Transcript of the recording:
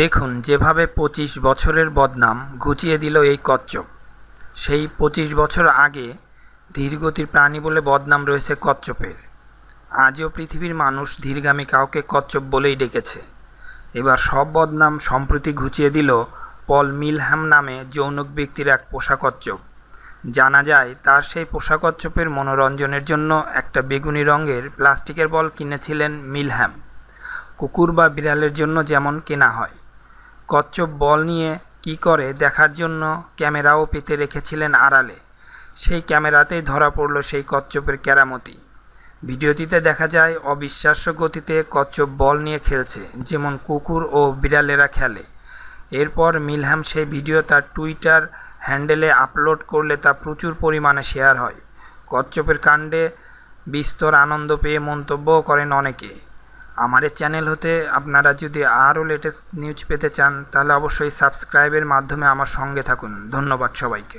দেখুন, যেভাবে পঁচিশ বছরের বদনাম ঘুচিয়ে দিল এই কচ্ছপ, সেই পঁচিশ বছর আগে ধীরগতির প্রাণী বলে বদনাম রয়েছে কচ্ছপের। আজও পৃথিবীর মানুষ ধীরগামী কাউকে কচ্ছপ বলেই ডেকেছে। এবার সব বদনাম সম্প্রতি ঘুচিয়ে দিল পল মিলহ্যাম নামে যৌনক ব্যক্তির এক পোষা কচ্ছপ। জানা যায়, তার সেই পোষা কচ্ছপের মনোরঞ্জনের জন্য একটা বেগুনি রঙের প্লাস্টিকের বল কিনেছিলেন মিলহ্যাম। কুকুর বা বিড়ালের জন্য যেমন কেনা হয়। কচ্ছপ বল নিয়ে কি করে দেখার জন্য ক্যামেরাও পেতে রেখেছিলেন আড়ালে। সেই ক্যামেরাতেই ধরা পড়ল সেই কচ্ছপের কেরামতি। ভিডিওটিতে দেখা যায়, অবিশ্বাস্য গতিতে কচ্ছপ বল নিয়ে খেলছে, যেমন কুকুর ও বিড়ালেরা খেলে। এরপর মিলহাম সেই ভিডিও তার টুইটার হ্যান্ডেলে আপলোড করলে তা প্রচুর পরিমাণে শেয়ার হয়। কচ্ছপের কাণ্ডে বিস্তর আনন্দ পেয়ে মন্তব্য করেন অনেকে। আমার এই চ্যানেল হতে আপনারা যদি আরও লেটেস্ট নিউজ পেতে চান, তাহলে অবশ্যই সাবস্ক্রাইবের মাধ্যমে আমার সঙ্গে থাকুন। ধন্যবাদ সবাইকে।